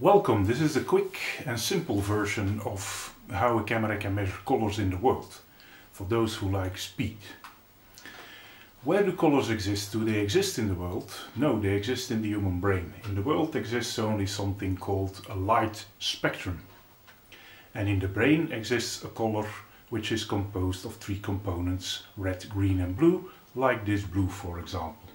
Welcome, this is a quick and simple version of how a camera can measure colors in the world, for those who like speed. Where do colors exist? Do they exist in the world? No, they exist in the human brain. In the world exists only something called a light spectrum. And in the brain exists a color which is composed of three components, red, green and blue, like this blue for example.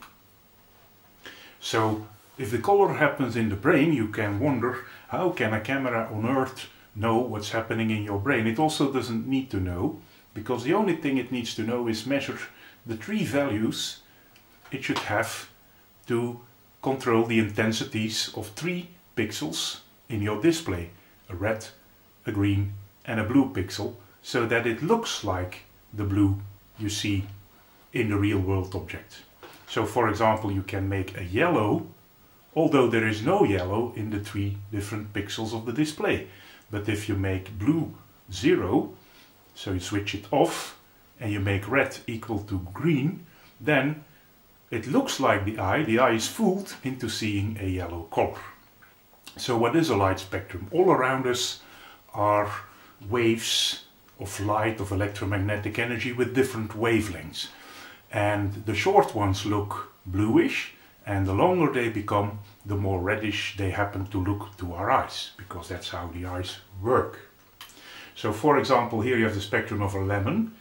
So if the color happens in the brain, you can wonder how can a camera on Earth know what's happening in your brain? It also doesn't need to know, because the only thing it needs to know is measure the three values it should have to control the intensities of three pixels in your display. A red, a green and a blue pixel, so that it looks like the blue you see in the real world object. So for example, you can make a yellow although there is no yellow in the three different pixels of the display. But if you make blue 0, so you switch it off, and you make red equal to green, then it looks like the eye, the eye is fooled into seeing a yellow color. So what is a light spectrum? All around us are waves of light, of electromagnetic energy with different wavelengths. And the short ones look bluish, and the longer they become, the more reddish they happen to look to our eyes, because that's how the eyes work. So for example, here you have the spectrum of a lemon.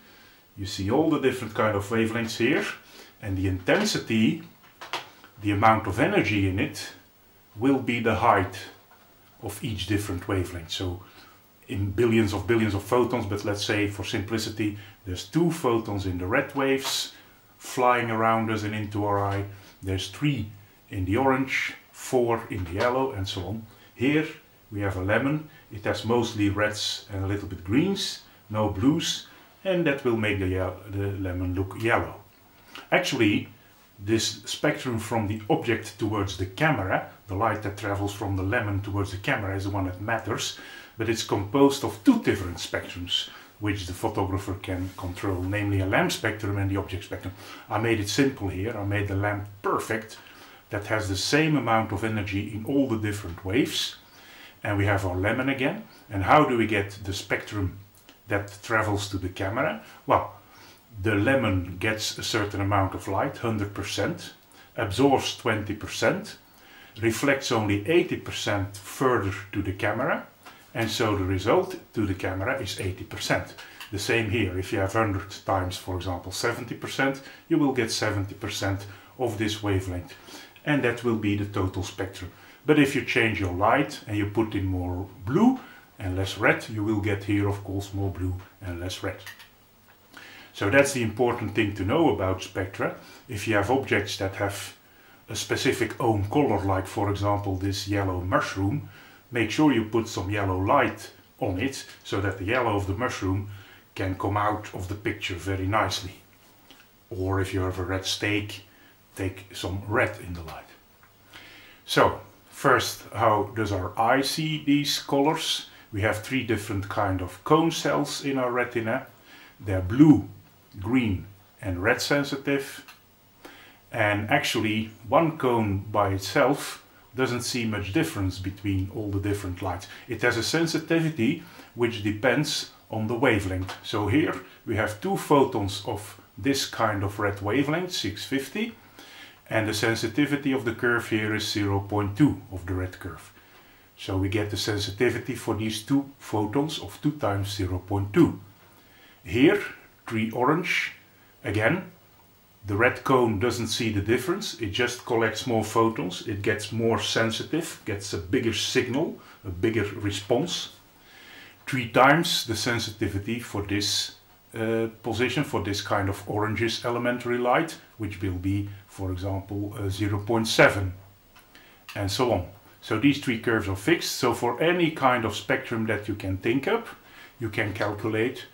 You see all the different kind of wavelengths here, and the intensity, the amount of energy in it, will be the height of each different wavelength. So in billions of billions of photons, but let's say for simplicity, there's two photons in the red waves flying around us and into our eye, there's three in the orange, four in the yellow and so on. Here we have a lemon. It has mostly reds and a little bit greens, no blues, and that will make the, the lemon look yellow. Actually, this spectrum from the object towards the camera, the light that travels from the lemon towards the camera is the one that matters, but it's composed of two different spectrums which the photographer can control, namely a lamp spectrum and the object spectrum. I made it simple here, I made the lamp perfect, that has the same amount of energy in all the different waves. And we have our lemon again. And how do we get the spectrum that travels to the camera? Well, the lemon gets a certain amount of light, 100%, absorbs 20%, reflects only 80% further to the camera, and so the result to the camera is 80%. The same here, if you have 100 times, for example, 70%, you will get 70% of this wavelength. And that will be the total spectrum. But if you change your light and you put in more blue and less red, you will get here, of course, more blue and less red. So that's the important thing to know about spectra. If you have objects that have a specific own color, like for example this yellow mushroom, make sure you put some yellow light on it so that the yellow of the mushroom can come out of the picture very nicely. Or if you have a red steak, take some red in the light. So, first, how does our eye see these colors? We have three different kind of cone cells in our retina. They're blue, green and red sensitive. And actually, one cone by itself doesn't see much difference between all the different lights. It has a sensitivity which depends on the wavelength. So here we have two photons of this kind of red wavelength, 650, and the sensitivity of the curve here is 0.2 of the red curve. So we get the sensitivity for these two photons of 2 times 0.2. Here, three orange, again, the red cone doesn't see the difference, it just collects more photons, it gets more sensitive, gets a bigger signal, a bigger response. Three times the sensitivity for this uh, position, for this kind of orangish elementary light, which will be, for example, uh, 0.7 and so on. So these three curves are fixed, so for any kind of spectrum that you can think up, you can calculate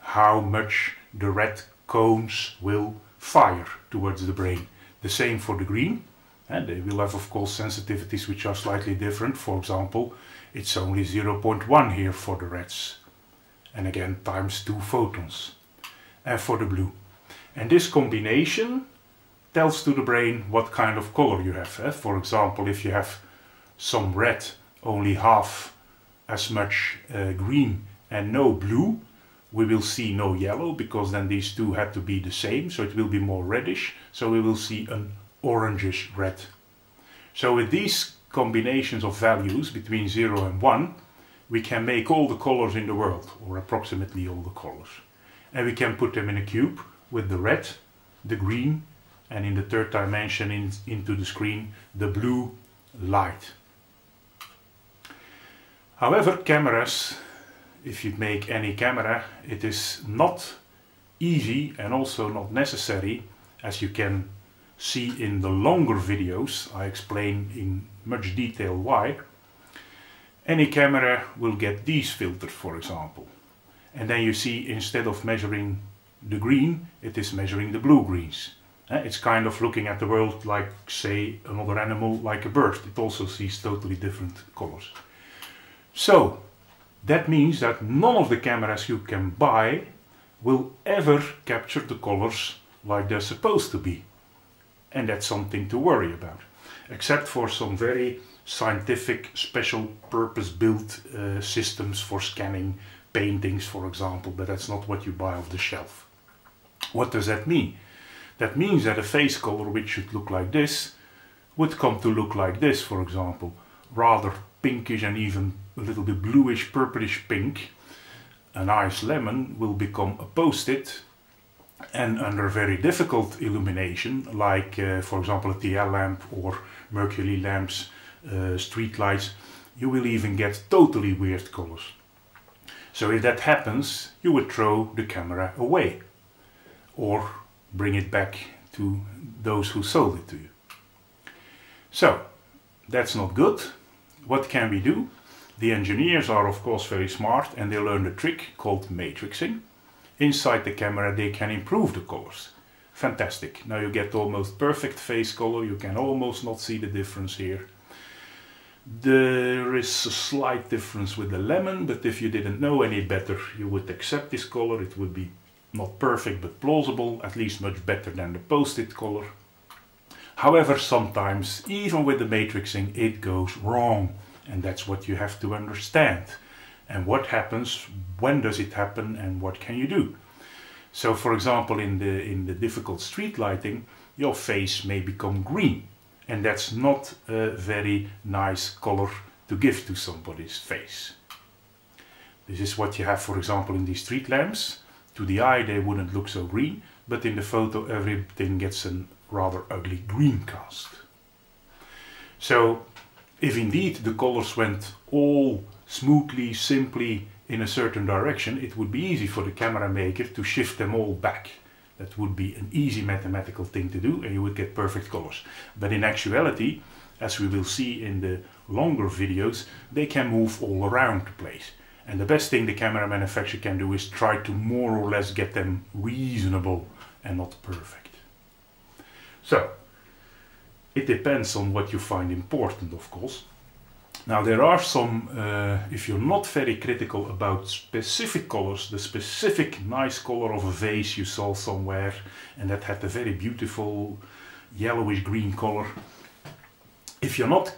how much the red cones will fire towards the brain. The same for the green. And they will have of course sensitivities which are slightly different. For example, it's only 0.1 here for the reds. And again times 2 photons. And for the blue. And this combination tells to the brain what kind of color you have. For example, if you have some red only half as much uh, green and no blue, we will see no yellow because then these two had to be the same, so it will be more reddish, so we will see an orangish red. So with these combinations of values between 0 and 1, we can make all the colors in the world, or approximately all the colors. And we can put them in a cube with the red, the green, and in the third dimension in, into the screen, the blue light. However, cameras, if you make any camera, it is not easy and also not necessary, as you can see in the longer videos, I explain in much detail why. Any camera will get these filters, for example. And then you see instead of measuring the green, it is measuring the blue-greens. Uh, it's kind of looking at the world like, say, another animal like a bird. It also sees totally different colors. So that means that none of the cameras you can buy will ever capture the colors like they're supposed to be. And that's something to worry about. Except for some very scientific, special purpose built uh, systems for scanning paintings, for example, but that's not what you buy off the shelf. What does that mean? That means that a face color which should look like this would come to look like this, for example, rather pinkish and even a little bit bluish purplish pink, an ice lemon will become a post-it and under very difficult illumination like uh, for example a TL lamp or mercury lamps, uh, street lights, you will even get totally weird colors. So if that happens you would throw the camera away or bring it back to those who sold it to you. So that's not good. What can we do? The engineers are of course very smart and they learned a trick called matrixing. Inside the camera they can improve the colors. Fantastic. Now you get almost perfect face color. You can almost not see the difference here. There is a slight difference with the lemon, but if you didn't know any better, you would accept this color. It would be not perfect, but plausible, at least much better than the post-it color. However, sometimes, even with the matrixing, it goes wrong. And that's what you have to understand. And what happens, when does it happen, and what can you do? So for example, in the, in the difficult street lighting, your face may become green. And that's not a very nice color to give to somebody's face. This is what you have, for example, in these street lamps. To the eye, they wouldn't look so green, but in the photo, everything gets a rather ugly green cast. So if indeed the colors went all smoothly, simply in a certain direction, it would be easy for the camera maker to shift them all back. That would be an easy mathematical thing to do and you would get perfect colors. But in actuality, as we will see in the longer videos, they can move all around the place. And the best thing the camera manufacturer can do is try to more or less get them reasonable and not perfect. So, it depends on what you find important, of course. Now there are some, uh, if you're not very critical about specific colors, the specific nice color of a vase you saw somewhere and that had a very beautiful yellowish green color. If you're not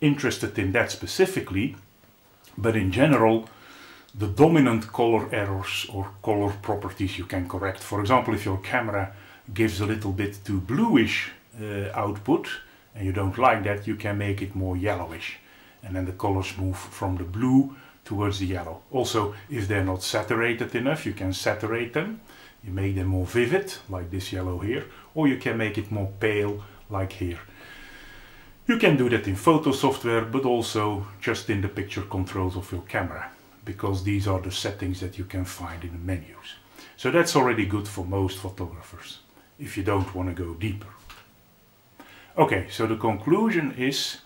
interested in that specifically, but in general, the dominant color errors or color properties you can correct. For example, if your camera gives a little bit too bluish uh, output and you don't like that, you can make it more yellowish. And then the colors move from the blue towards the yellow. Also, if they're not saturated enough, you can saturate them. You make them more vivid, like this yellow here, or you can make it more pale, like here. You can do that in photo software, but also just in the picture controls of your camera, because these are the settings that you can find in the menus. So that's already good for most photographers, if you don't want to go deeper. Okay, so the conclusion is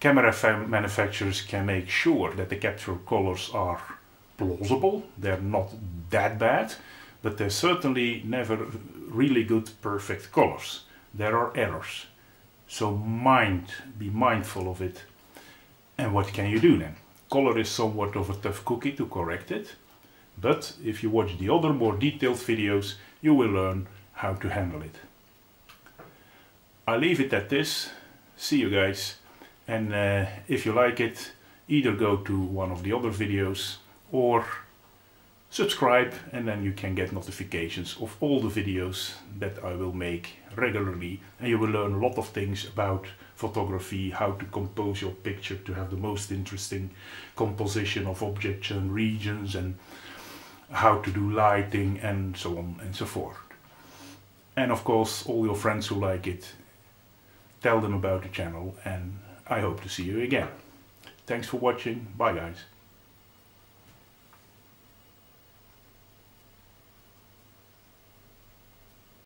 camera manufacturers can make sure that the capture colors are plausible, they're not that bad, but they're certainly never really good perfect colors. There are errors. So mind, be mindful of it. And what can you do then? Color is somewhat of a tough cookie to correct it, but if you watch the other more detailed videos, you will learn how to handle it. I leave it at this. See you guys And uh, if you like it, either go to one of the other videos or subscribe and then you can get notifications of all the videos that I will make regularly and you will learn a lot of things about photography, how to compose your picture to have the most interesting composition of objects and regions and how to do lighting and so on and so forth. And of course all your friends who like it, tell them about the channel and I hope to see you again. Thanks for watching, bye guys.